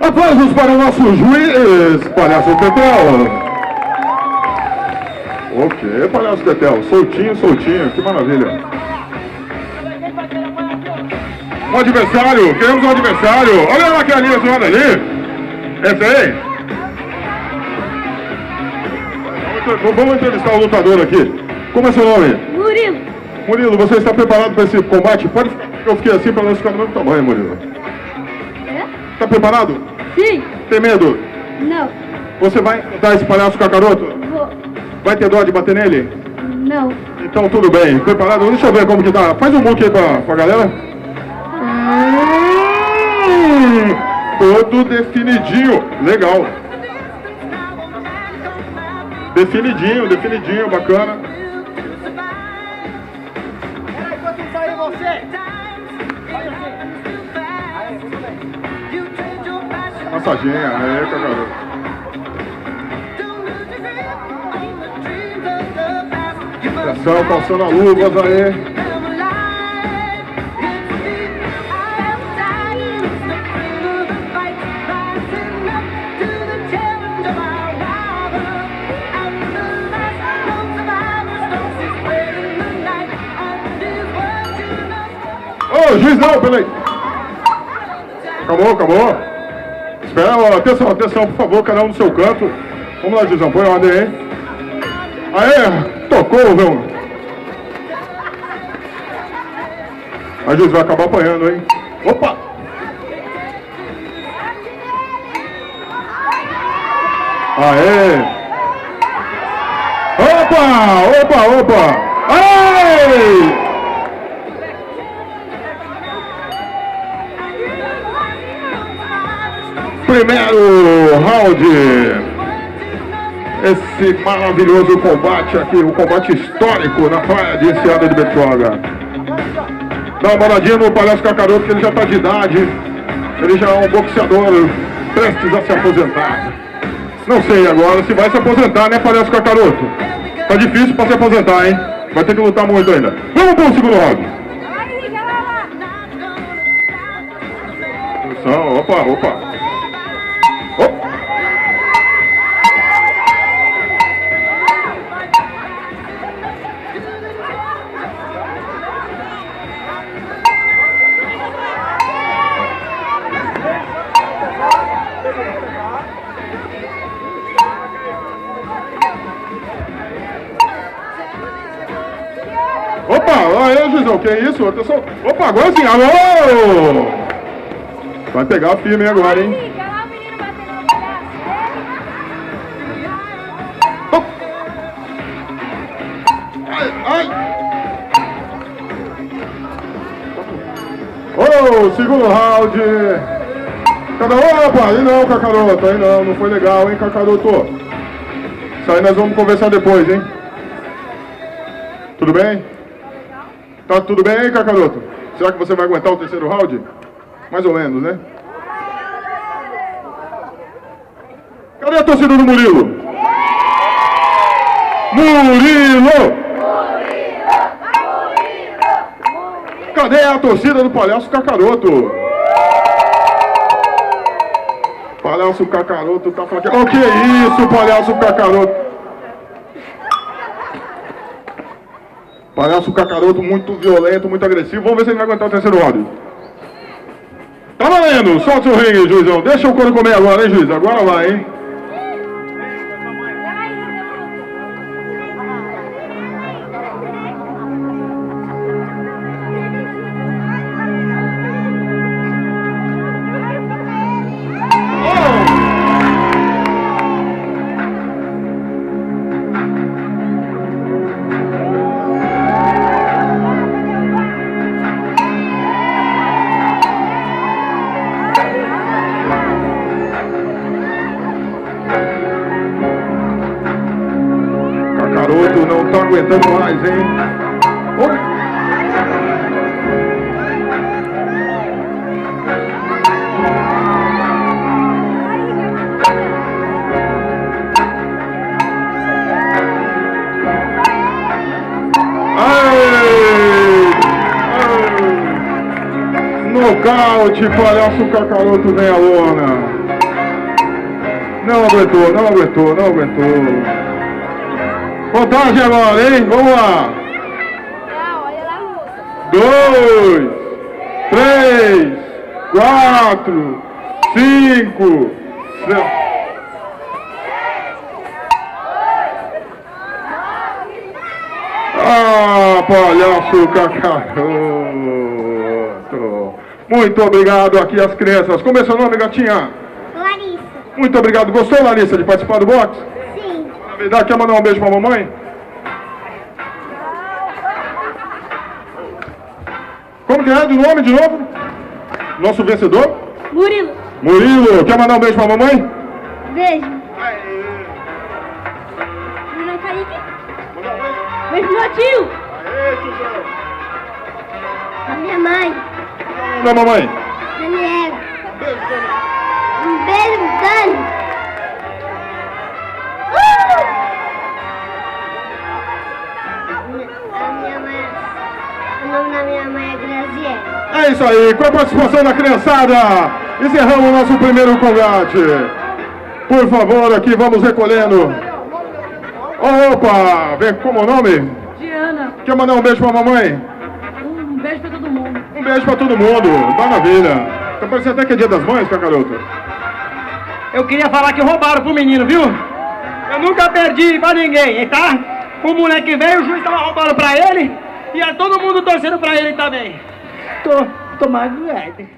Aplausos para o nosso juiz, Palhaço Tetel. Ok, Palhaço Tetel, soltinho, soltinho, que maravilha. Um adversário, queremos um adversário. Olha lá que ali, esse lado ali. Esse aí. Vamos- entrevistar o lutador aqui. Como é seu nome? Murilo. Murilo, você está preparado para esse combate? Pode eu fiquei assim para nós ficar do mesmo tamanho, Murilo. É? Está preparado? Sim. Tem medo? Não. Você vai dar esse palhaço cacaroto? Vou. Vai ter dó de bater nele? Não. Então tudo bem. Preparado? Deixa eu ver como que tá. Faz um muque aí pra, pra galera. Hum, todo definidinho. Legal. Definidinho, definidinho, bacana. Massaginha, aí, cacaroto. Atenção, calçando a luvas aí. Ô, juiz não, peraí. Acabou, acabou. Espera, atenção, atenção, por favor, cada um no seu canto. Vamos lá, juizão, põe ordem aí. Aê, tocou, meu. A juiz vai acabar apanhando, hein? Opa! Aê! Opa! Opa, opa! Primeiro round. Esse maravilhoso combate aqui, um combate histórico na praia de Enseada de Betioga. Dá uma olhadinha no Palhaço Cacaroto, que ele já está de idade. Ele já é um boxeador prestes a se aposentar. Não sei agora se vai se aposentar, né, Palhaço Cacaroto? Tá difícil para se aposentar, hein? Vai ter que lutar muito ainda. Vamos para o segundo round. Opa. Opa. Opa, aí, Juizão, que isso? Atenção. Opa, agora sim, alô! Vai pegar firme agora, hein? Ai, ai! Ô, segundo round! Cada opa, aí não, Cacaroto, aí não, não foi legal, hein, Cacaroto? Isso aí nós vamos conversar depois, hein? Tudo bem? Tá tudo bem aí, Cacaroto? Será que você vai aguentar o terceiro round? Mais ou menos, né? Cadê a torcida do Murilo? Murilo! Cadê a torcida do Palhaço Cacaroto? Palhaço Cacaroto tá que... Oh, que isso, Palhaço Cacaroto? Palhaço Cacaroto muito violento, muito agressivo. Vamos ver se ele vai aguentar o terceiro round. Tá valendo! Solta o ringue, juizão. Deixa o couro comer agora, hein, juiz? Agora vai, hein? Aguentando mais, hein? Oi. Nocaute, palhaço Cacaroto vem a lona. Não aguentou, não aguentou, não aguentou. Contagem agora, hein? Vamos lá. Dois, três, quatro, cinco, seis. Ah, palhaço cacaroto. Muito obrigado aqui as crianças. Como é seu nome, gatinha? Larissa. Muito obrigado. Gostou, Larissa, de participar do box? Dá, quer mandar um beijo pra mamãe? Como que é de nome de novo? Nosso vencedor? Murilo. Murilo, quer mandar um beijo pra mamãe? Beijo. Bruno Kaique. Beijo pro meu tio. A minha mãe. Da mamãe. Nome da minha mãe é. É isso aí, com a participação da criançada, encerramos o nosso primeiro combate. Por favor, aqui vamos recolhendo. Opa, vem como o nome? Diana, Quer mandar um beijo pra mamãe? um beijo pra todo mundo. Um beijo pra todo mundo, maravilha. Tá parecendo até que é dia das mães, cacaroto. Eu queria falar que roubaram pro menino, viu? Eu nunca perdi pra ninguém, tá? O moleque veio, o juiz tava roubando pra ele e é todo mundo torcendo pra ele também. Tô, tô magoado.